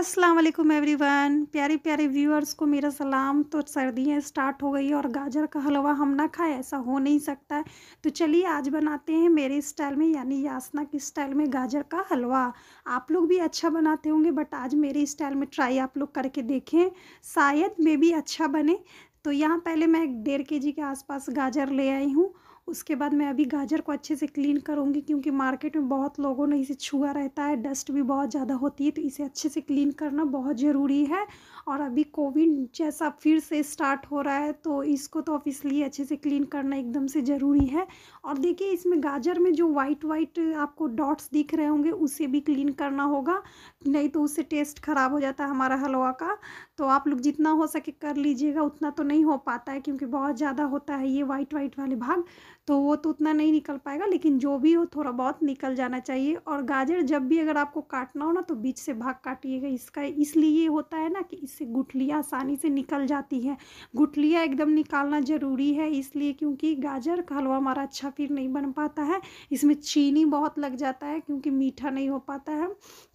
अस्सलाम वालेकुम एवरीवन प्यारे प्यारे व्यूअर्स को मेरा सलाम। तो सर्दियाँ स्टार्ट हो गई और गाजर का हलवा हम ना खाएँ, ऐसा हो नहीं सकता है। तो चलिए आज बनाते हैं मेरे स्टाइल में, यानी यासना की स्टाइल में गाजर का हलवा। आप लोग भी अच्छा बनाते होंगे बट आज मेरे स्टाइल में ट्राई आप लोग करके देखें। शायद मे भी अच्छा बने। तो यहाँ पहले मैं डेढ़ के जी के आसपास गाजर ले आई हूँ उसके बाद मैं अभी गाजर को अच्छे से क्लीन करूँगी क्योंकि मार्केट में बहुत लोगों ने इसे छुआ रहता है डस्ट भी बहुत ज़्यादा होती है तो इसे अच्छे से क्लीन करना बहुत ज़रूरी है। और अभी कोविड जैसा फिर से स्टार्ट हो रहा है तो इसको तो ऑफिसली अच्छे से क्लीन करना एकदम से ज़रूरी है। और देखिए, इसमें गाजर में जो वाइट वाइट आपको डॉट्स दिख रहे होंगे, उसे भी क्लीन करना होगा, नहीं तो उससे टेस्ट ख़राब हो जाता है हमारा हलवा का। तो आप लोग जितना हो सके कर लीजिएगा, उतना तो नहीं हो पाता है क्योंकि बहुत ज़्यादा होता है ये वाइट वाइट वाले भाग। तो वो तो उतना नहीं निकल पाएगा, लेकिन जो भी हो थोड़ा बहुत निकल जाना चाहिए। और गाजर जब भी अगर आपको काटना हो ना तो बीच से भाग काटिएगा। इसका इसलिए ये होता है ना कि इससे गुठलियाँ आसानी से निकल जाती है। गुठलियाँ एकदम निकालना ज़रूरी है, इसलिए क्योंकि गाजर का हलवा हमारा अच्छा फिर नहीं बन पाता है। इसमें चीनी बहुत लग जाता है, क्योंकि मीठा नहीं हो पाता है।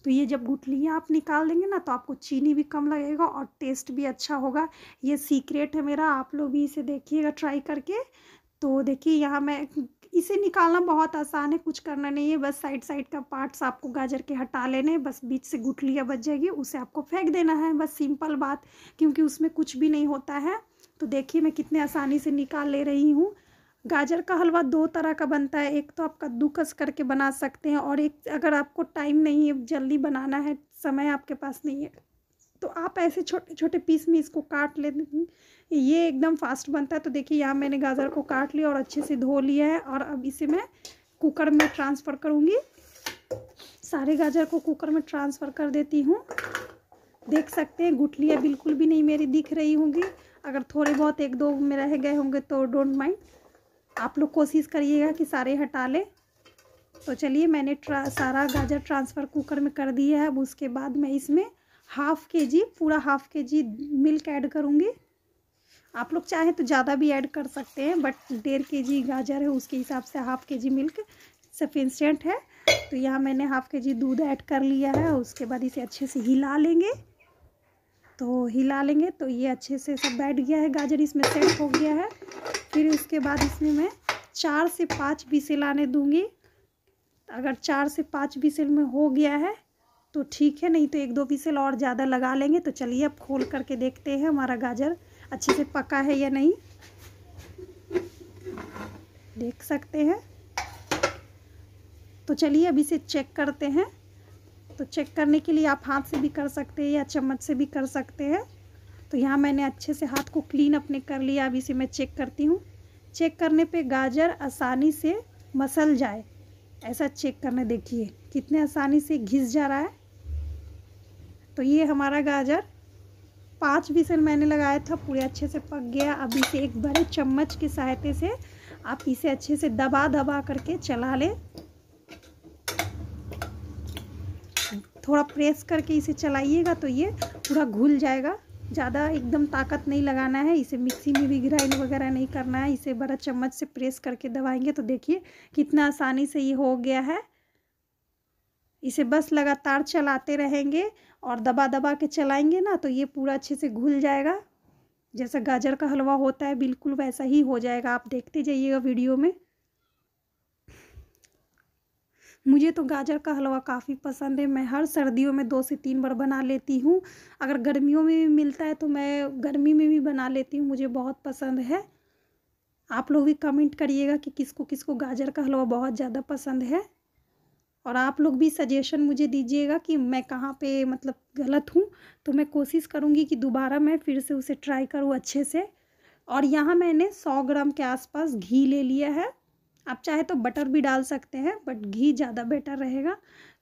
तो ये जब गुठलियाँ आप निकाल देंगे ना तो आपको चीनी भी कम लगेगा और टेस्ट भी अच्छा होगा। ये सीक्रेट है मेरा, आप लोग भी इसे देखिएगा, ट्राई करके। तो देखिए, यहाँ मैं इसे निकालना बहुत आसान है, कुछ करना नहीं है। बस साइड साइड का पार्ट्स आपको गाजर के हटा लेने बस बीच से गुठलियाँ बच जाएगी, उसे आपको फेंक देना है। बस सिंपल बात, क्योंकि उसमें कुछ भी नहीं होता है। तो देखिए, मैं कितने आसानी से निकाल ले रही हूँ। गाजर का हलवा दो तरह का बनता है, एक तो आप कद्दूकस करके बना सकते हैं और एक अगर आपको टाइम नहीं है, जल्दी बनाना है, समय आपके पास नहीं है। तो आप ऐसे छोटे छोटे पीस में इसको काट ले ये एकदम फास्ट बनता है तो देखिए यहाँ मैंने गाजर को काट लिया और अच्छे से धो लिया है और अब इसे मैं कुकर में ट्रांसफ़र करूँगी। सारे गाजर को कुकर में ट्रांसफ़र कर देती हूँ। देख सकते हैं, गुठलियाँ बिल्कुल भी नहीं मेरी दिख रही होंगी। अगर थोड़े बहुत एक दो में रह गए होंगे तो डोंट माइंड आप लोग कोशिश करिएगा कि सारे हटा लें। तो चलिए, मैंने सारा गाजर ट्रांसफ़र कुकर में कर दिया है। अब उसके बाद मैं इसमें हाफ़ के जी पूरा half K G milk add करूँगी। आप लोग चाहें तो ज़्यादा भी ऐड कर सकते हैं, बट डेढ़ के जी गाजर है, उसके हिसाब से half K G milk sufficient है। तो यहाँ मैंने हाफ़ के जी दूध ऐड कर लिया है, उसके बाद इसे अच्छे से हिला लेंगे। तो हिला लेंगे तो ये अच्छे से सब बैठ गया है, गाजर इसमें सेट हो गया है। फिर उसके बाद इसमें मैं चार से पाँच बिसेल आने दूँगी। अगर चार से पाँच बिसेल में हो गया है तो ठीक है, नहीं तो एक दो पीसल और ज़्यादा लगा लेंगे। तो चलिए अब खोल करके देखते हैं हमारा गाजर अच्छे से पका है या नहीं। देख सकते हैं। तो चलिए अब इसे चेक करते हैं। तो चेक करने के लिए आप हाथ से भी कर सकते हैं या चम्मच से भी कर सकते हैं। तो यहाँ मैंने अच्छे से हाथ को क्लीन अपने कर लिया। अब इसे मैं चेक करती हूँ। चेक करने पे गाजर आसानी से मसल जाए। ऐसा चेक करने देखिए, कितने आसानी से घिस जा रहा है। तो ये हमारा गाजर। पाँच विसल मैंने लगाया था, पूरे अच्छे से पक गया। अब इसे एक बड़े चम्मच की सहायता से आप इसे अच्छे से दबा दबा करके चला लें। थोड़ा प्रेस करके इसे चलाइएगा तो ये पूरा घुल जाएगा। ज़्यादा एकदम ताकत नहीं लगाना है, इसे मिक्सी में भी ग्राइंड वगैरह नहीं करना है। इसे बड़ा चम्मच से प्रेस करके दबाएँगे तो देखिए कितना आसानी से ये हो गया है। इसे बस लगातार चलाते रहेंगे और दबा दबा के चलाएँगे ना तो ये पूरा अच्छे से घुल जाएगा। जैसा गाजर का हलवा होता है, बिल्कुल वैसा ही हो जाएगा। आप देखते जाइएगा वीडियो में। मुझे तो गाजर का हलवा काफ़ी पसंद है। मैं हर सर्दियों में दो से तीन बार बना लेती हूँ। अगर गर्मियों में भी मिलता है तो मैं गर्मी में भी बना लेती हूँ। मुझे बहुत पसंद है। आप लोग भी कमेंट करिएगा कि किसको किसको गाजर का हलवा बहुत ज़्यादा पसंद है। और आप लोग भी सजेशन मुझे दीजिएगा कि मैं कहाँ पे मतलब गलत हूँ तो मैं कोशिश करूँगी कि दोबारा मैं फिर से उसे ट्राई करूँ अच्छे से। और यहाँ मैंने सौ ग्राम के आसपास घी ले लिया है। आप चाहे तो बटर भी डाल सकते हैं बट घी ज़्यादा बेटर रहेगा।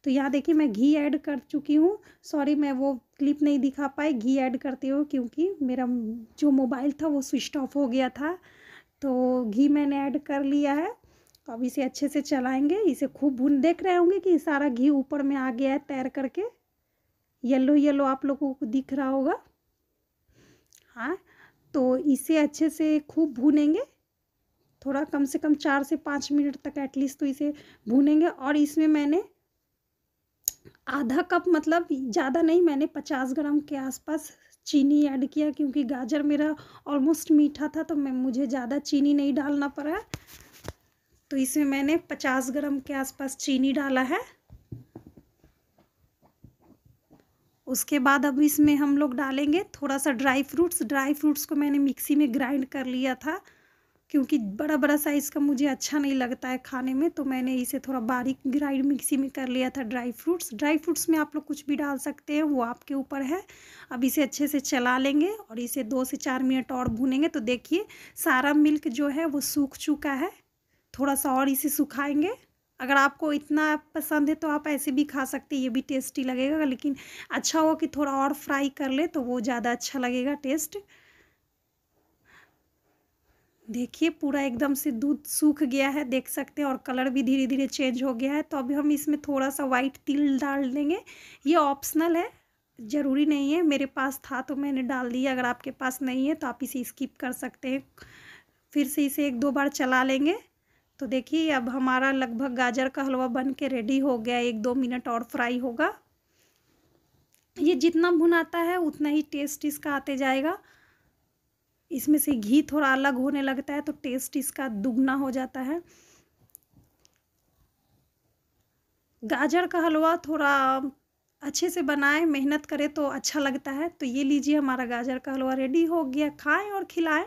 तो यहाँ देखिए मैं घी ऐड कर चुकी हूँ। सॉरी मैं वो क्लिप नहीं दिखा पाई, घी ऐड करती हूँ क्योंकि मेरा जो मोबाइल था वो स्विच ऑफ़ हो गया था। तो घी मैंने ऐड कर लिया है। अब इसे अच्छे से चलाएँगे, इसे खूब भून, देख रहे होंगे कि सारा घी ऊपर में आ गया है तैर करके। येलो येलो आप लोगों को दिख रहा होगा। हाँ तो इसे अच्छे से खूब भूनेंगे। थोड़ा कम से कम चार से पाँच मिनट तक एटलीस्ट तो इसे भूनेंगे। और इसमें मैंने आधा कप मतलब ज़्यादा नहीं, मैंने पचास ग्राम के आसपास चीनी ऐड किया क्योंकि गाजर मेरा ऑलमोस्ट मीठा था तो मैं, मुझे ज़्यादा चीनी नहीं डालना पड़ा। तो इसमें मैंने पचास ग्राम के आसपास चीनी डाला है। उसके बाद अब इसमें हम लोग डालेंगे थोड़ा सा ड्राई फ्रूट्स। ड्राई फ्रूट्स को मैंने मिक्सी में ग्राइंड कर लिया था, क्योंकि बड़ा बड़ा साइज़ का मुझे अच्छा नहीं लगता है खाने में तो मैंने इसे थोड़ा बारीक ग्राइंड मिक्सी में कर लिया था ड्राई फ्रूट्स। ड्राई फ्रूट्स में आप लोग कुछ भी डाल सकते हैं, वो आपके ऊपर है। अब इसे अच्छे से चला लेंगे और इसे दो से चार मिनट और भूनेंगे। तो देखिए, सारा मिल्क जो है वो सूख चुका है। थोड़ा सा और इसे सुखाएँगे। अगर आपको इतना पसंद है तो आप ऐसे भी खा सकते हैं, ये भी टेस्टी लगेगा, लेकिन अच्छा हो कि थोड़ा और फ्राई कर ले तो वो ज़्यादा अच्छा लगेगा टेस्ट। देखिए, पूरा एकदम से दूध सूख गया है, देख सकते हैं, और कलर भी धीरे धीरे चेंज हो गया है। तो अभी हम इसमें थोड़ा सा वाइट तिल डाल देंगे। ये ऑप्शनल है, ज़रूरी नहीं है, मेरे पास था तो मैंने डाल दिया, अगर आपके पास नहीं है तो आप इसे स्किप कर सकते हैं। फिर से इसे एक दो बार चला लेंगे। तो देखिए, अब हमारा लगभग गाजर का हलवा बन के रेडी हो गया। एक दो मिनट और फ्राई होगा। ये जितना भुनाता है, उतना ही टेस्ट इसका आते जाएगा। इसमें से घी थोड़ा अलग होने लगता है तो टेस्ट इसका दुगना हो जाता है। गाजर का हलवा थोड़ा अच्छे से बनाएँ, मेहनत करें तो अच्छा लगता है। तो ये लीजिए, हमारा गाजर का हलवा रेडी हो गया। खाएँ और खिलाएँ।